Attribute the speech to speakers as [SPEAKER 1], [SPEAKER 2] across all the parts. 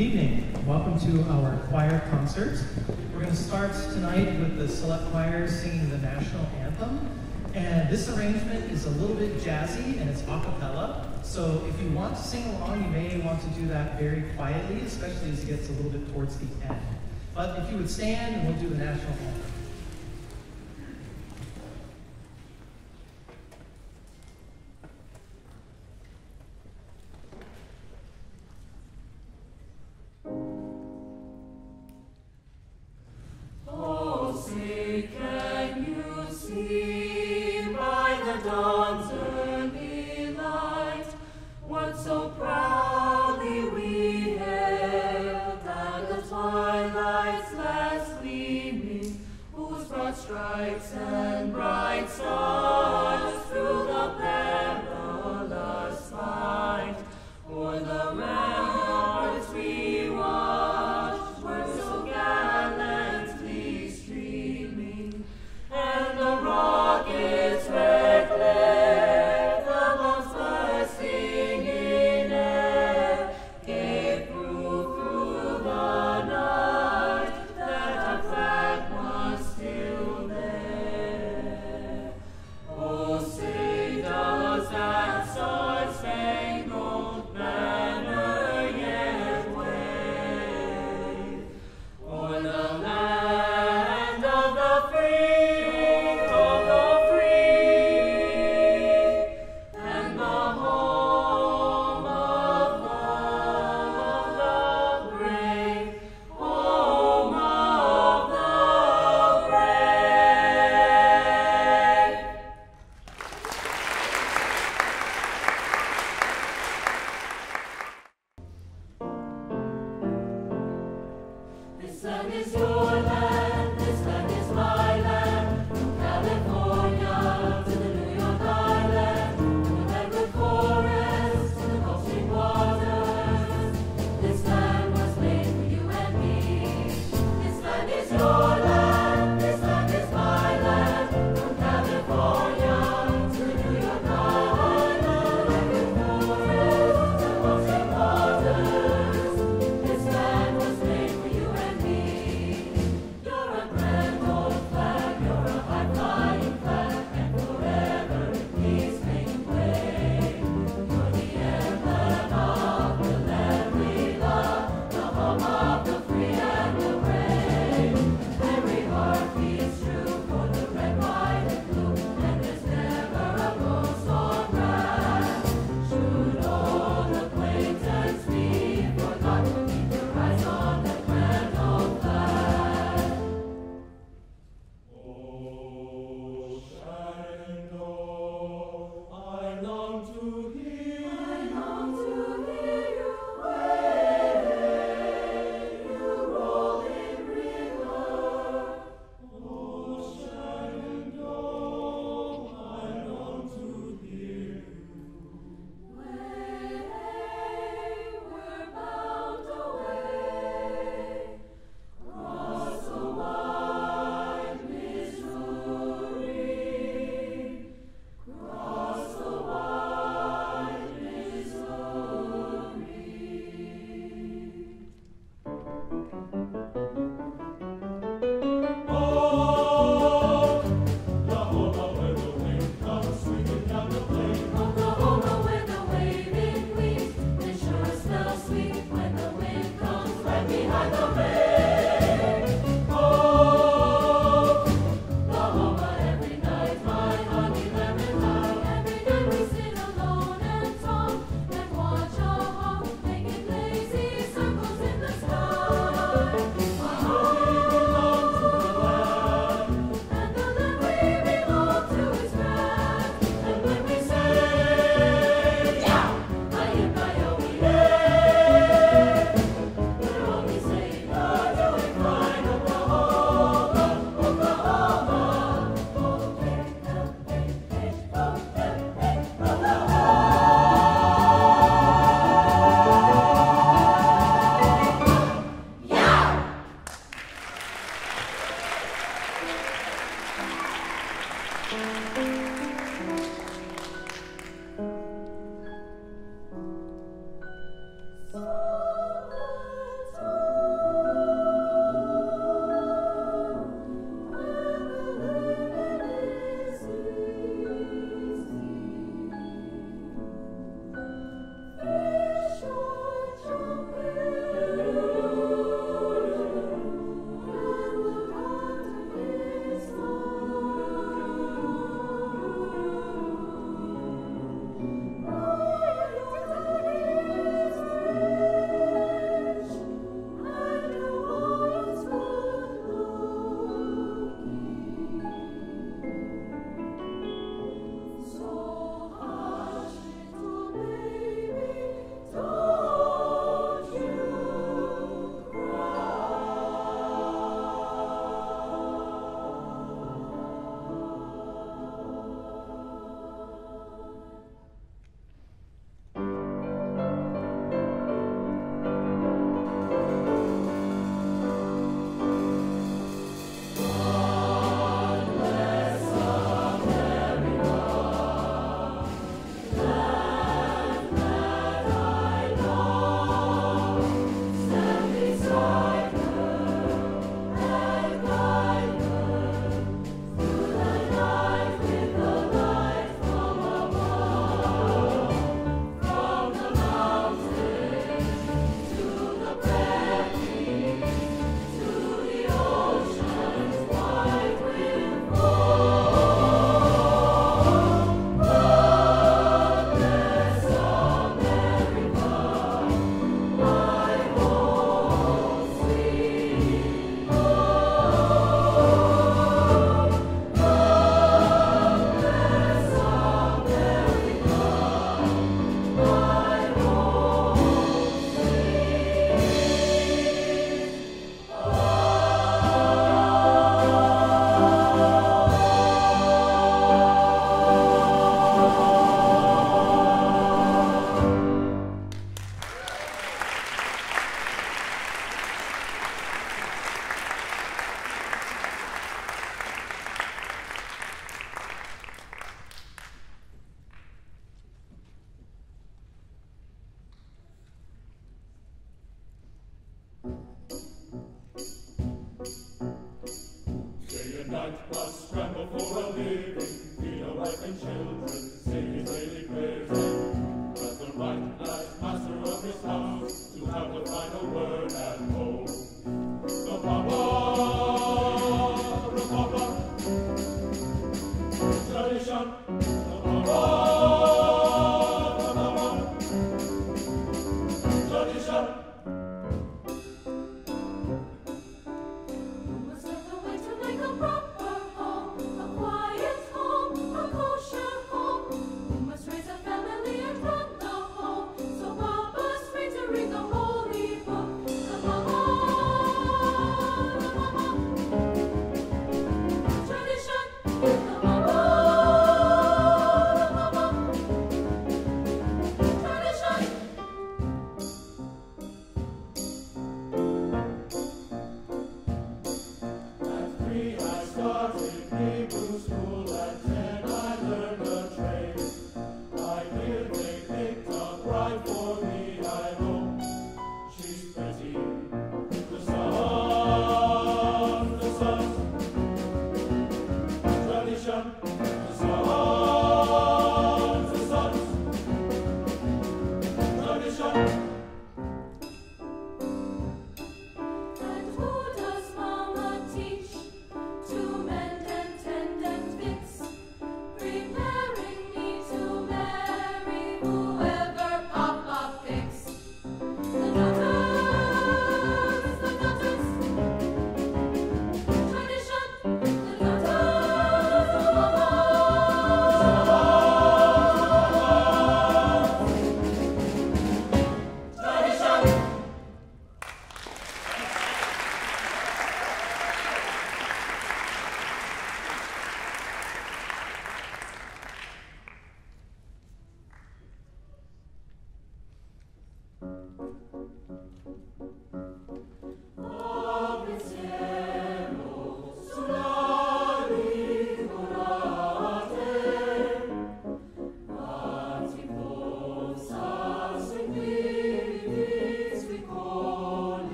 [SPEAKER 1] Good evening. Welcome to our choir concert. We're going to start tonight with the Select Choir singing the national anthem. And this arrangement is a little bit jazzy and it's a cappella. So if you want to sing along, you may want to do that very quietly, especially as it gets a little bit towards the end. But if you would stand and we'll do the national anthem.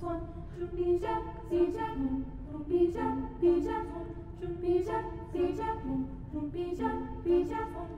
[SPEAKER 2] son Chumpija, sija, chumpija, pija, chumpija, sija, chumpija, pija, chumpija, pija,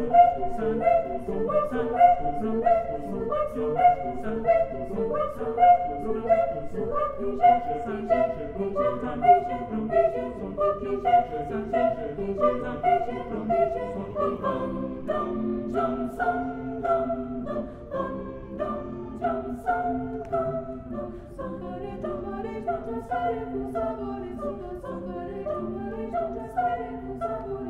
[SPEAKER 2] Sabore, sabore, sabore, sabore, sabore, sabore, sabore, sabore,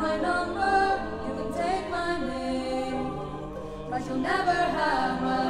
[SPEAKER 2] my number, you can take my name, but you'll never have my.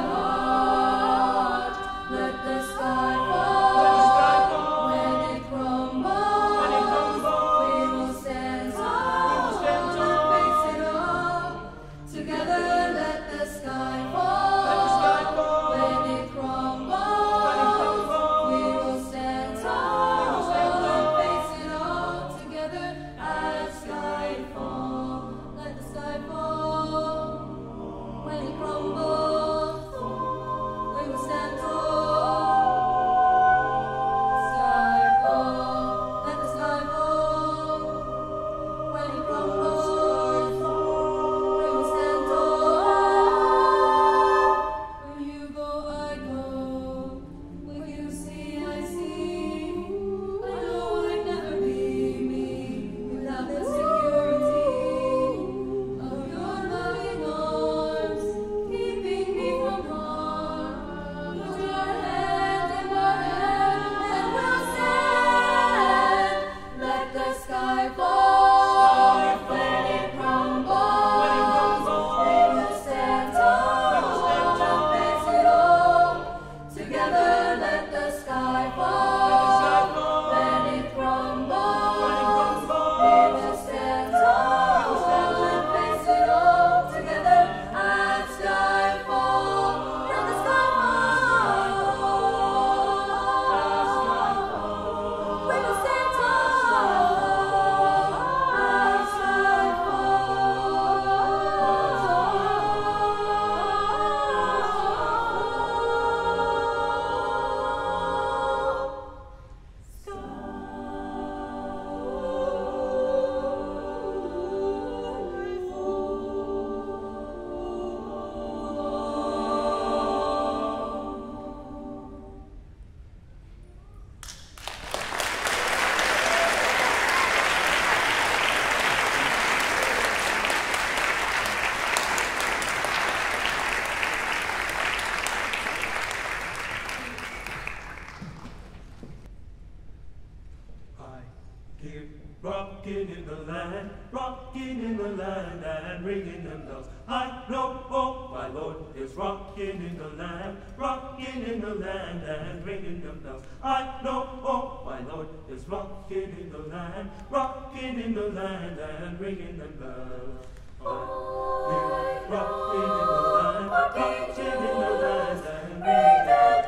[SPEAKER 3] Here, rocking in the land, rocking in the land, and ringing them bells. I know, oh, my Lord is rocking in the land, rocking in the land, and ringing them bells. I know, oh, my Lord is rocking in the land, rocking in the land, and ringing them bells. Oh, rocking in the land, rocking in the land, and ringing them bells.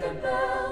[SPEAKER 2] the bell.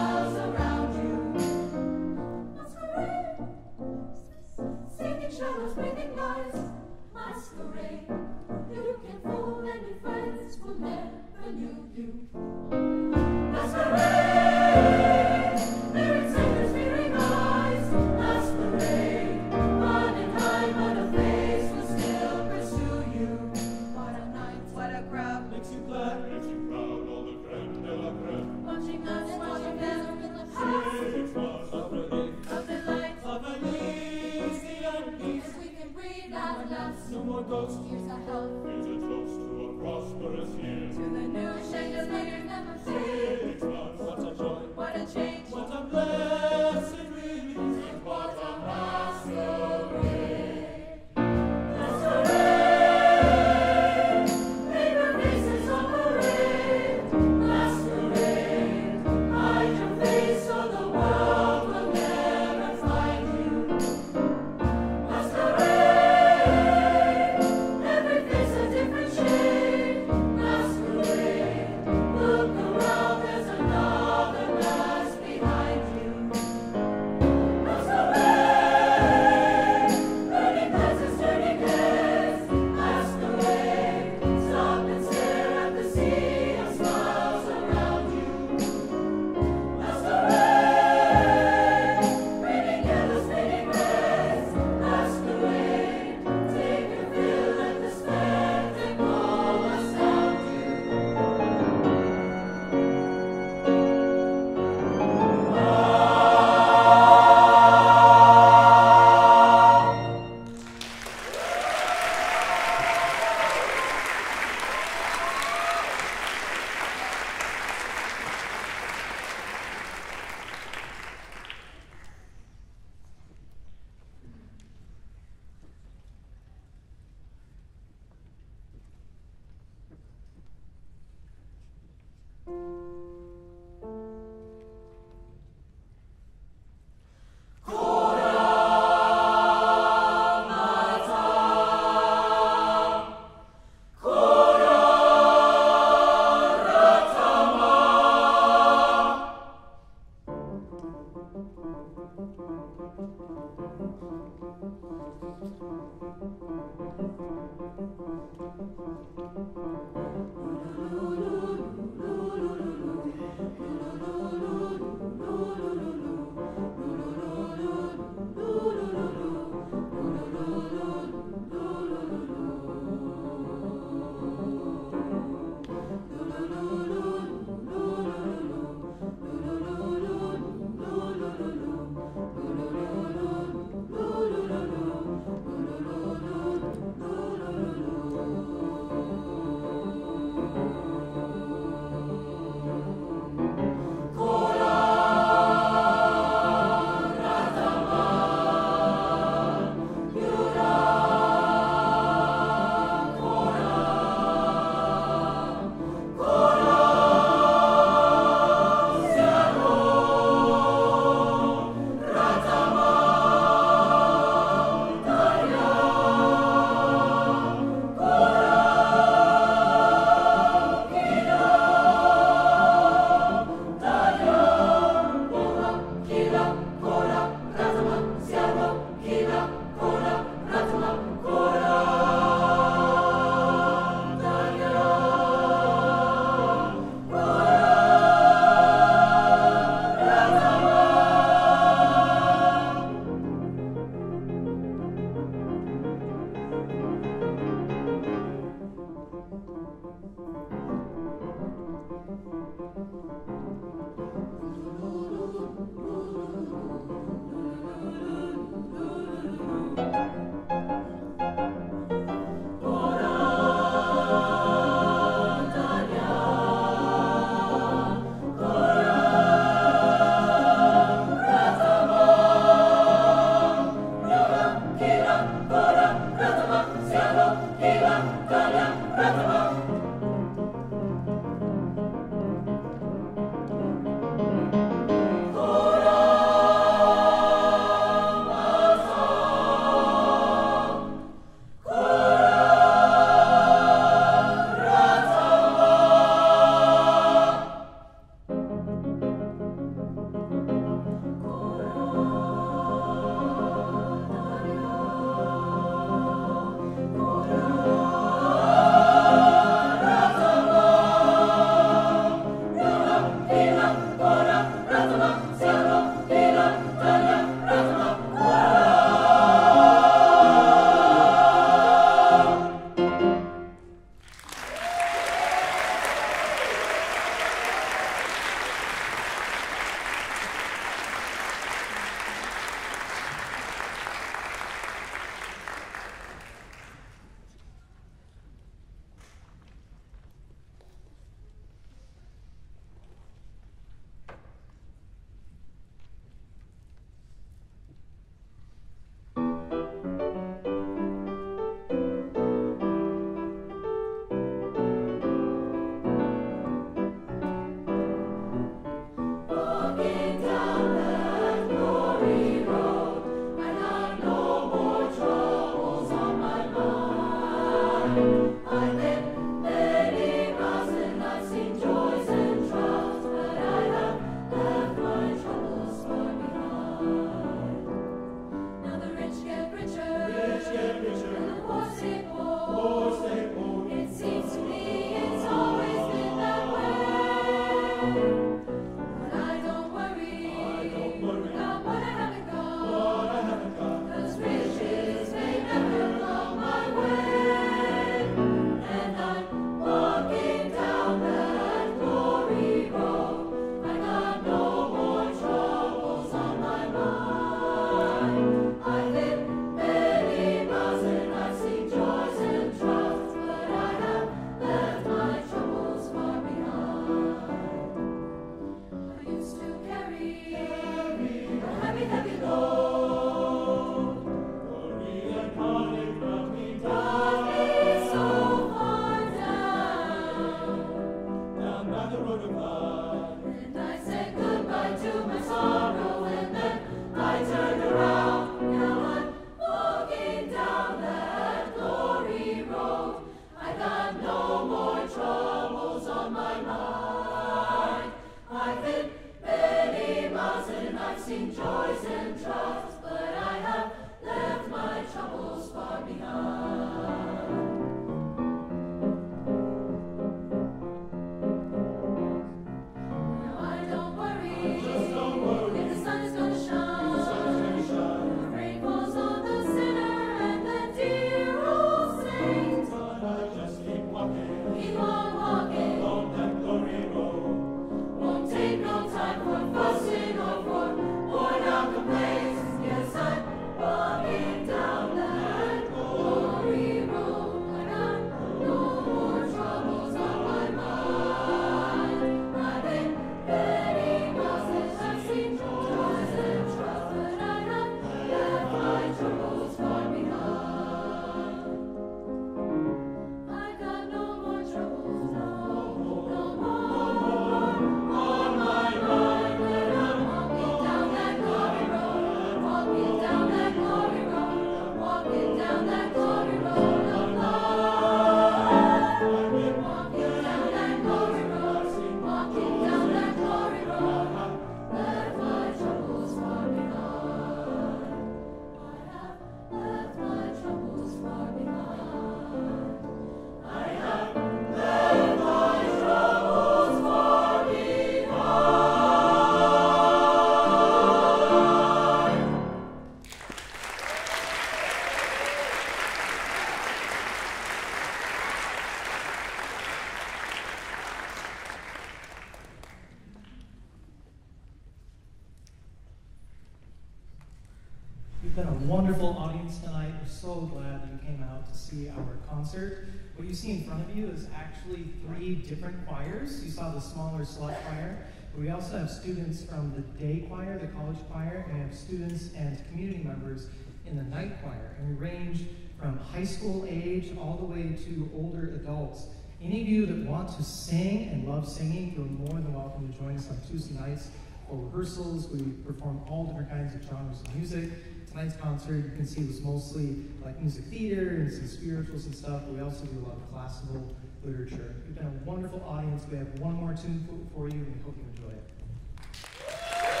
[SPEAKER 2] You
[SPEAKER 1] see in front of you is actually three different choirs. You saw the smaller select choir. We also have students from the day choir, the college choir, and we have students and community members in the night choir. And we range from high school age all the way to older adults. Any of you that want to sing and love singing, you're more than welcome to join us on Tuesday nights for rehearsals. We perform all different kinds of genres of music tonight's concert, you can see, was mostly like music theater and some spirituals and stuff, but we also do a lot of classical literature. We've got a wonderful audience. We have one more tune for you, and we hope you enjoy it.